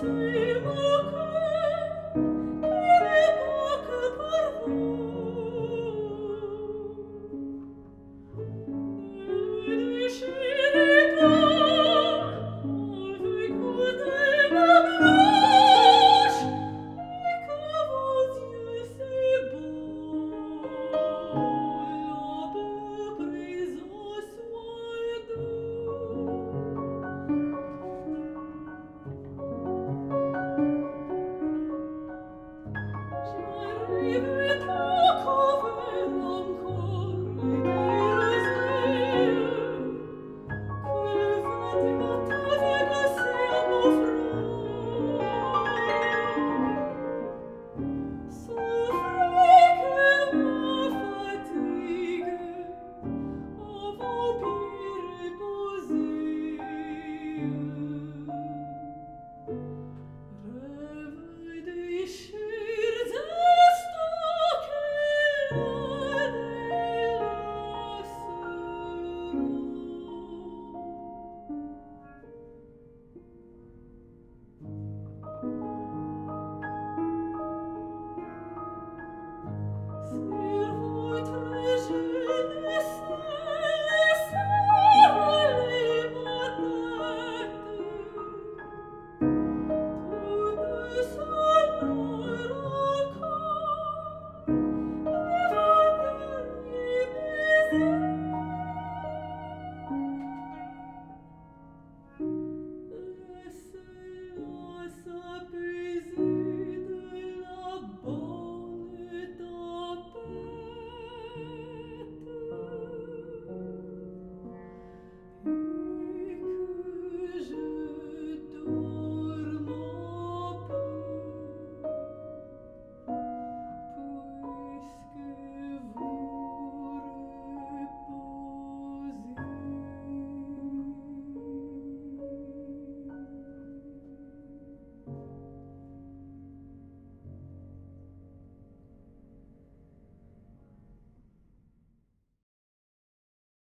Christmas.